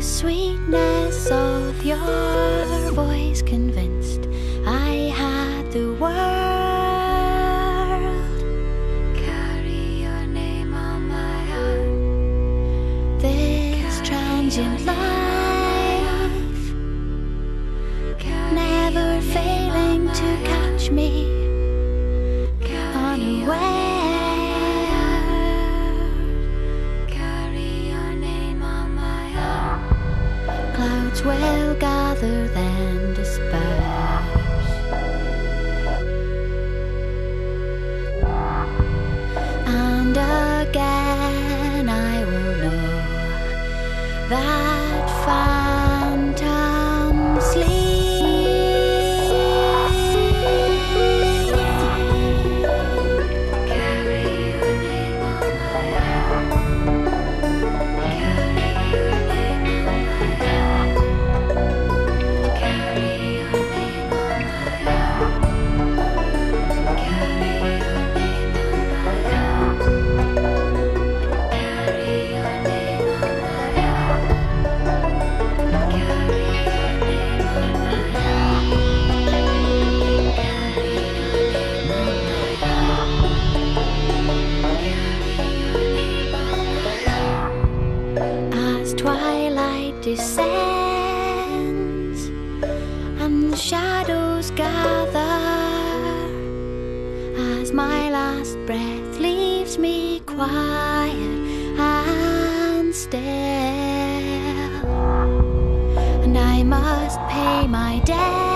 sweetness of your voice convinced I had the world. Carry your name on my heart. This transient life, never failing to catch me that phantom descends and the shadows gather, as my last breath leaves me quiet and still, and I must pay my debt